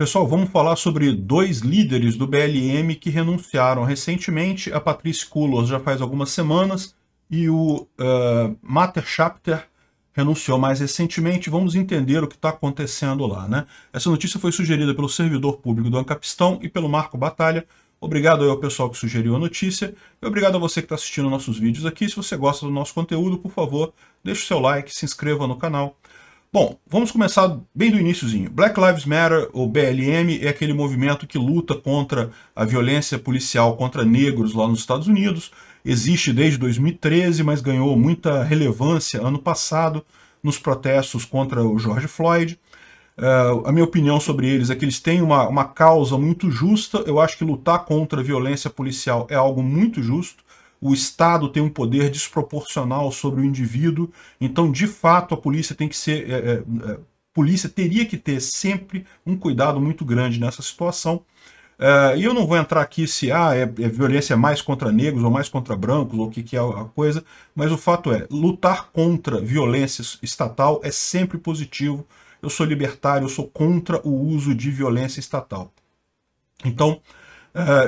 Pessoal, vamos falar sobre dois líderes do BLM que renunciaram recentemente. A Patrícia Kulos já faz algumas semanas e o uh, Mater Chapter renunciou mais recentemente. Vamos entender o que está acontecendo lá. Né? Essa notícia foi sugerida pelo servidor público do Ancapistão e pelo Marco Batalha. Obrigado ao pessoal que sugeriu a notícia e obrigado a você que está assistindo nossos vídeos aqui. Se você gosta do nosso conteúdo, por favor, deixe o seu like, se inscreva no canal Bom, vamos começar bem do iníciozinho. Black Lives Matter, ou BLM, é aquele movimento que luta contra a violência policial contra negros lá nos Estados Unidos. Existe desde 2013, mas ganhou muita relevância ano passado nos protestos contra o George Floyd. Uh, a minha opinião sobre eles é que eles têm uma, uma causa muito justa. Eu acho que lutar contra a violência policial é algo muito justo o Estado tem um poder desproporcional sobre o indivíduo, então, de fato, a polícia tem que ser. É, é, é, polícia teria que ter sempre um cuidado muito grande nessa situação. Uh, e eu não vou entrar aqui se ah, é, é, violência mais contra negros ou mais contra brancos, ou o que, que é a coisa, mas o fato é, lutar contra violência estatal é sempre positivo. Eu sou libertário, eu sou contra o uso de violência estatal. Então,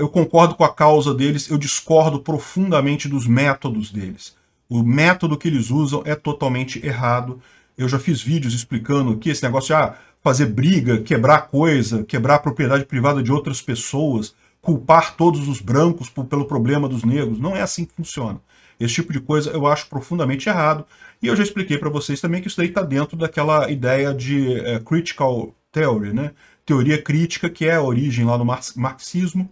eu concordo com a causa deles, eu discordo profundamente dos métodos deles. O método que eles usam é totalmente errado. Eu já fiz vídeos explicando que esse negócio de ah, fazer briga, quebrar coisa, quebrar a propriedade privada de outras pessoas, culpar todos os brancos por, pelo problema dos negros, não é assim que funciona. Esse tipo de coisa eu acho profundamente errado. E eu já expliquei para vocês também que isso daí está dentro daquela ideia de uh, critical theory, né? Teoria crítica, que é a origem lá no marxismo,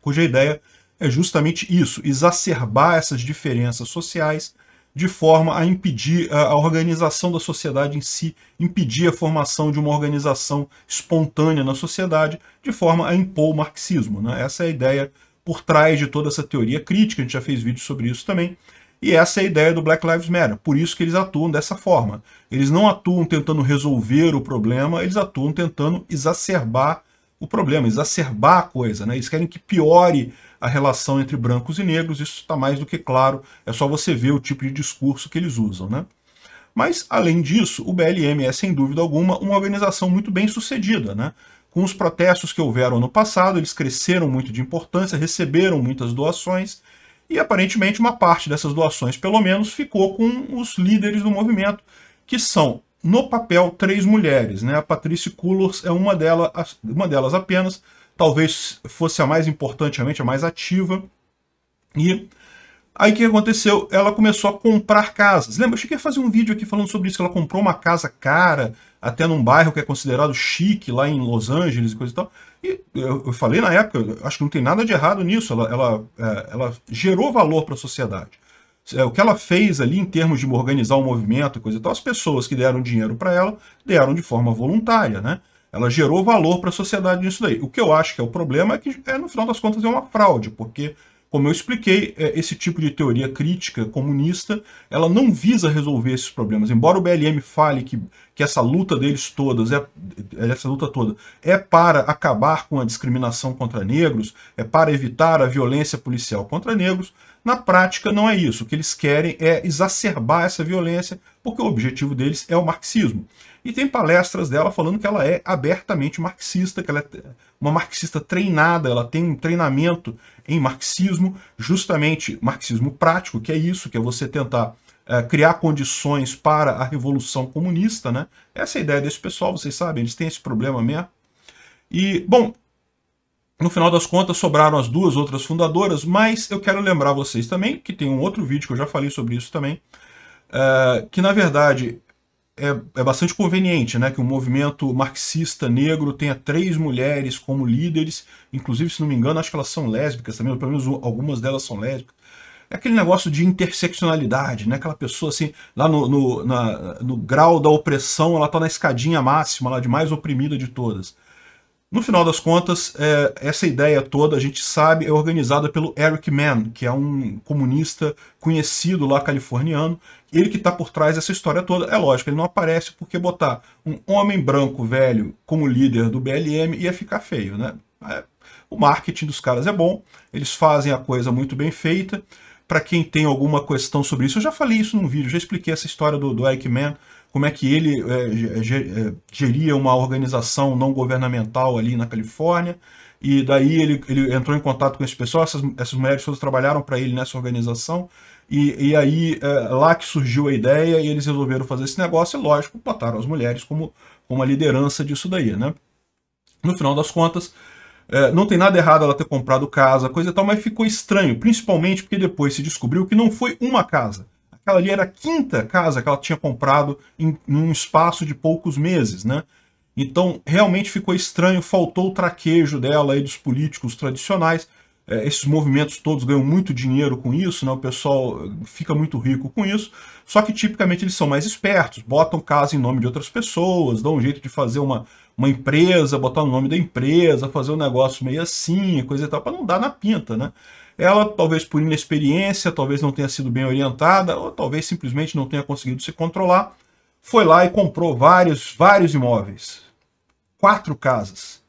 cuja ideia é justamente isso, exacerbar essas diferenças sociais de forma a impedir a organização da sociedade em si, impedir a formação de uma organização espontânea na sociedade, de forma a impor o marxismo. Né? Essa é a ideia por trás de toda essa teoria crítica, a gente já fez vídeos sobre isso também. E essa é a ideia do Black Lives Matter. Por isso que eles atuam dessa forma. Eles não atuam tentando resolver o problema, eles atuam tentando exacerbar o problema, exacerbar a coisa. Né? Eles querem que piore a relação entre brancos e negros, isso está mais do que claro, é só você ver o tipo de discurso que eles usam. Né? Mas, além disso, o BLM é, sem dúvida alguma, uma organização muito bem sucedida. Né? Com os protestos que houveram no passado, eles cresceram muito de importância, receberam muitas doações, e aparentemente uma parte dessas doações, pelo menos, ficou com os líderes do movimento, que são, no papel, três mulheres. Né? A Patrícia Cullors é uma, delas, uma delas apenas, talvez fosse a mais importante, a mais ativa. E aí o que aconteceu? Ela começou a comprar casas. Lembra? Eu cheguei a fazer um vídeo aqui falando sobre isso, que ela comprou uma casa cara, até num bairro que é considerado chique, lá em Los Angeles e coisa e tal. E eu, eu falei na época, acho que não tem nada de errado nisso, ela, ela, é, ela gerou valor para a sociedade. É, o que ela fez ali em termos de organizar o um movimento coisa e tal, as pessoas que deram dinheiro para ela, deram de forma voluntária, né? Ela gerou valor para a sociedade nisso daí. O que eu acho que é o problema é que, é, no final das contas, é uma fraude, porque como eu expliquei, é, esse tipo de teoria crítica comunista, ela não visa resolver esses problemas. Embora o BLM fale que, que essa luta deles todas, é, essa luta toda, é para acabar com a discriminação contra negros, é para evitar a violência policial contra negros, na prática não é isso. O que eles querem é exacerbar essa violência, porque o objetivo deles é o marxismo. E tem palestras dela falando que ela é abertamente marxista, que ela é uma marxista treinada, ela tem um treinamento em marxismo, justamente marxismo prático, que é isso, que é você tentar é, criar condições para a revolução comunista, né? Essa é a ideia desse pessoal, vocês sabem, eles têm esse problema mesmo. E, bom, no final das contas sobraram as duas outras fundadoras, mas eu quero lembrar vocês também, que tem um outro vídeo que eu já falei sobre isso também, é, que na verdade é, é bastante conveniente né, que um movimento marxista negro tenha três mulheres como líderes, inclusive, se não me engano, acho que elas são lésbicas também, pelo menos algumas delas são lésbicas. É aquele negócio de interseccionalidade, né? Aquela pessoa assim, lá no, no, na, no grau da opressão, ela está na escadinha máxima, lá de mais oprimida de todas. No final das contas, é, essa ideia toda, a gente sabe, é organizada pelo Eric Mann, que é um comunista conhecido lá californiano. Ele que está por trás dessa história toda. É lógico, ele não aparece porque botar um homem branco velho como líder do BLM ia ficar feio, né? É, o marketing dos caras é bom, eles fazem a coisa muito bem feita. Para quem tem alguma questão sobre isso, eu já falei isso num vídeo, já expliquei essa história do, do Eric Mann, como é que ele é, geria uma organização não governamental ali na Califórnia, e daí ele, ele entrou em contato com esse pessoal, essas, essas mulheres todas trabalharam para ele nessa organização, e, e aí é, lá que surgiu a ideia, e eles resolveram fazer esse negócio, e lógico, botaram as mulheres como, como a liderança disso daí, né? No final das contas, é, não tem nada errado ela ter comprado casa, coisa e tal, mas ficou estranho, principalmente porque depois se descobriu que não foi uma casa. Aquela ali era a quinta casa que ela tinha comprado em, em um espaço de poucos meses, né? Então, realmente ficou estranho, faltou o traquejo dela e dos políticos tradicionais. É, esses movimentos todos ganham muito dinheiro com isso, né? o pessoal fica muito rico com isso, só que tipicamente eles são mais espertos, botam casa em nome de outras pessoas, dão um jeito de fazer uma, uma empresa, botar o nome da empresa, fazer um negócio meio assim, coisa e tal, para não dar na pinta, né? Ela, talvez por inexperiência, talvez não tenha sido bem orientada, ou talvez simplesmente não tenha conseguido se controlar, foi lá e comprou vários, vários imóveis. Quatro casas.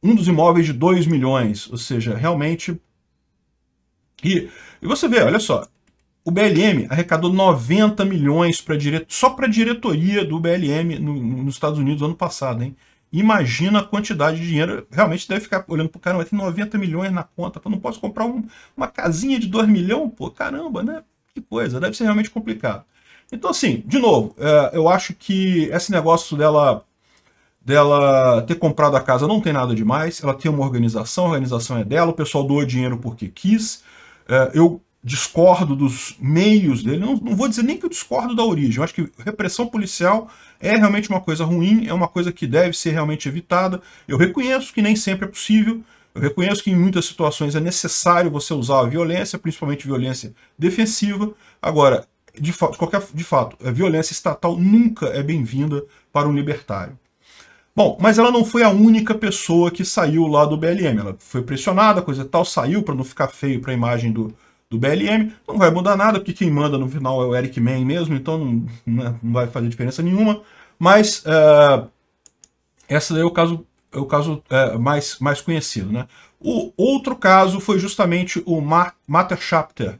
Um dos imóveis de 2 milhões, ou seja, realmente... E, e você vê, olha só, o BLM arrecadou 90 milhões pra dire... só para a diretoria do BLM no, nos Estados Unidos ano passado, hein? Imagina a quantidade de dinheiro. Realmente deve ficar olhando pro cara, vai ter 90 milhões na conta. Pô, não posso comprar um, uma casinha de 2 milhões? Pô, caramba, né? Que coisa, deve ser realmente complicado. Então, assim, de novo, é, eu acho que esse negócio dela dela ter comprado a casa não tem nada demais. Ela tem uma organização, a organização é dela, o pessoal doa dinheiro porque quis. É, eu discordo dos meios dele, não, não, vou dizer nem que eu discordo da origem, eu acho que repressão policial é realmente uma coisa ruim, é uma coisa que deve ser realmente evitada. Eu reconheço que nem sempre é possível, eu reconheço que em muitas situações é necessário você usar a violência, principalmente violência defensiva. Agora, de, fa qualquer, de fato, a violência estatal nunca é bem-vinda para um libertário. Bom, mas ela não foi a única pessoa que saiu lá do BLM. Ela foi pressionada, coisa tal, saiu para não ficar feio para a imagem do, do BLM. Não vai mudar nada, porque quem manda no final é o Eric Mann mesmo, então não, né, não vai fazer diferença nenhuma. Mas uh, essa daí é o caso, é o caso uh, mais, mais conhecido. Né? O outro caso foi justamente o Matter Chapter.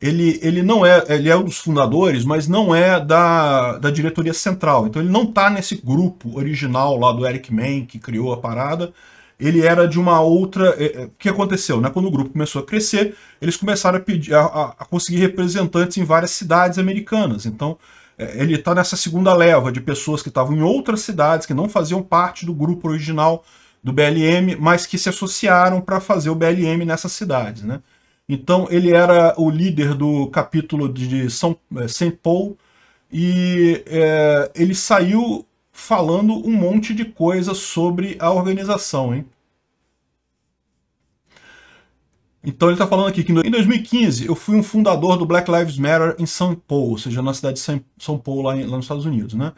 Ele, ele não é, ele é um dos fundadores, mas não é da, da diretoria central. Então ele não está nesse grupo original lá do Eric Mann, que criou a parada ele era de uma outra... É, é, o que aconteceu? Né? Quando o grupo começou a crescer, eles começaram a, pedir, a, a conseguir representantes em várias cidades americanas. Então, é, ele está nessa segunda leva de pessoas que estavam em outras cidades, que não faziam parte do grupo original do BLM, mas que se associaram para fazer o BLM nessas cidades. Né? Então, ele era o líder do capítulo de São. Paul, e é, ele saiu falando um monte de coisa sobre a organização, hein? Então ele está falando aqui que em 2015 eu fui um fundador do Black Lives Matter em São Paulo, ou seja, na cidade de São Paulo, lá, nos Estados Unidos, né?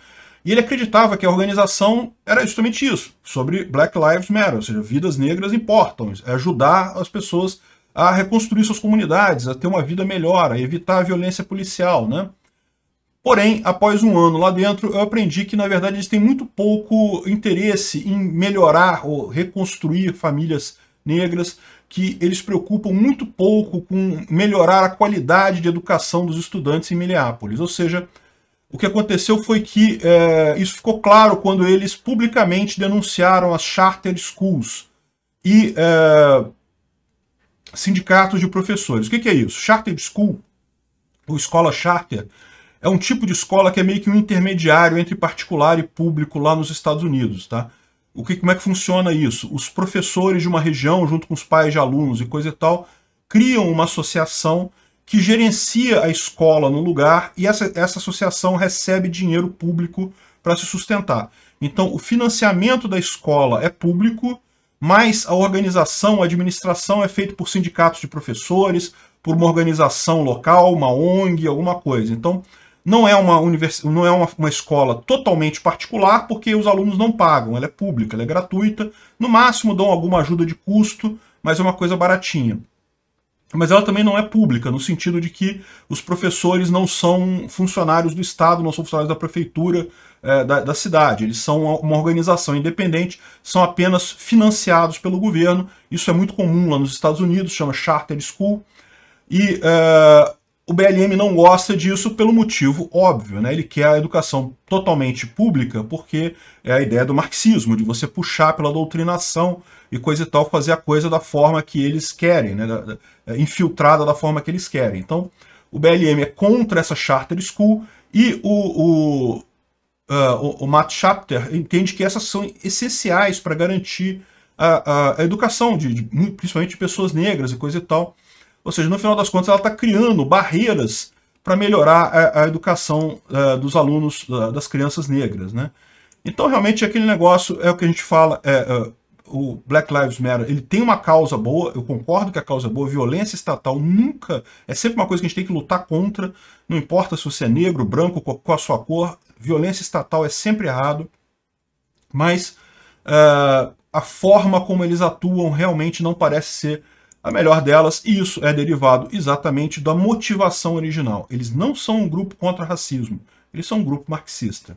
E ele acreditava que a organização era justamente isso, sobre Black Lives Matter, ou seja, vidas negras importam, é ajudar as pessoas a reconstruir suas comunidades, a ter uma vida melhor, a evitar a violência policial, né? Porém, após um ano lá dentro, eu aprendi que, na verdade, eles têm muito pouco interesse em melhorar ou reconstruir famílias negras, que eles preocupam muito pouco com melhorar a qualidade de educação dos estudantes em Minneapolis. Ou seja, o que aconteceu foi que é, isso ficou claro quando eles publicamente denunciaram as charter schools e é, sindicatos de professores. O que, que é isso? Charter school, ou escola charter, é um tipo de escola que é meio que um intermediário entre particular e público lá nos Estados Unidos, tá? O que, como é que funciona isso? Os professores de uma região, junto com os pais de alunos e coisa e tal, criam uma associação que gerencia a escola no lugar e essa, essa associação recebe dinheiro público para se sustentar. Então, o financiamento da escola é público, mas a organização, a administração é feita por sindicatos de professores, por uma organização local, uma ONG, alguma coisa. Então, não é uma, univers... não é uma, uma escola totalmente particular, porque os alunos não pagam, ela é pública, ela é gratuita, no máximo dão alguma ajuda de custo, mas é uma coisa baratinha. Mas ela também não é pública, no sentido de que os professores não são funcionários do Estado, não são funcionários da prefeitura é, da, da, cidade. Eles são uma organização independente, são apenas financiados pelo governo. Isso é muito comum lá nos Estados Unidos, chama Charter School. E uh, o BLM não gosta disso pelo motivo óbvio, né? Ele quer a educação totalmente pública porque é a ideia do marxismo, de você puxar pela doutrinação e coisa e tal, fazer a coisa da forma que eles querem, né? É, infiltrada da forma que eles querem. Então, o BLM é contra essa charter school e o, o, uh, o, o Matt Chapter entende que essas são essenciais para garantir a, a, a educação, de, de, principalmente de pessoas negras e coisa e tal. Ou seja, no final das contas, ela está criando barreiras para melhorar a, a educação uh, dos alunos, uh, das crianças negras. Né? Então, realmente, aquele negócio é o que a gente fala, é, uh, o Black Lives Matter, ele tem uma causa boa, eu concordo que a causa é boa, violência estatal nunca, é sempre uma coisa que a gente tem que lutar contra, não importa se você é negro, branco, qual a sua cor, violência estatal é sempre errado, mas uh, a forma como eles atuam realmente não parece ser a melhor delas, e isso é derivado exatamente da motivação original. Eles não são um grupo contra racismo, eles são um grupo marxista.